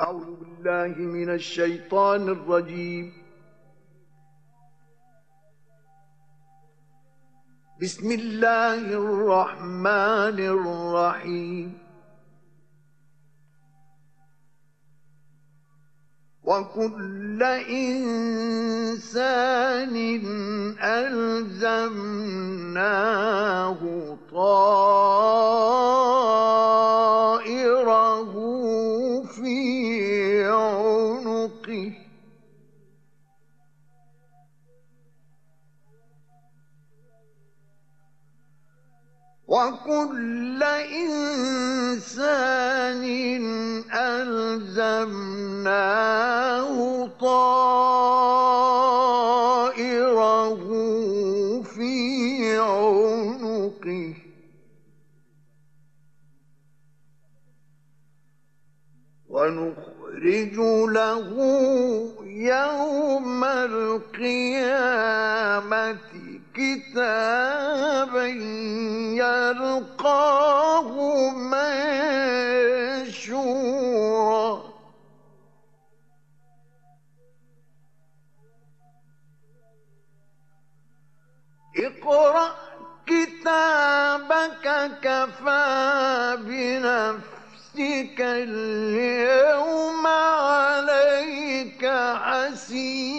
أعوذ بالله من الشيطان الرجيم. بسم الله الرحمن الرحيم. وكل إنسان ألزمناه طائره وكل إنسان ألزمناه طائره في عنقه. ونخرج له يوم القيامة كتابا يلقاه منشورا اقرأ كتابك كفى بنفسك اليوم عليك حسيبا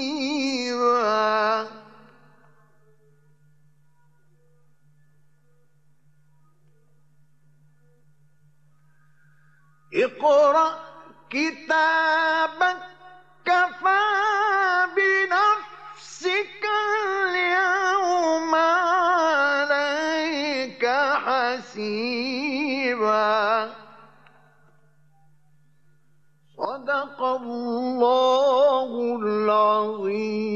اقرأ كتابك كفى بنفسك اليوم عليك حسيبا. صدق الله العظيم.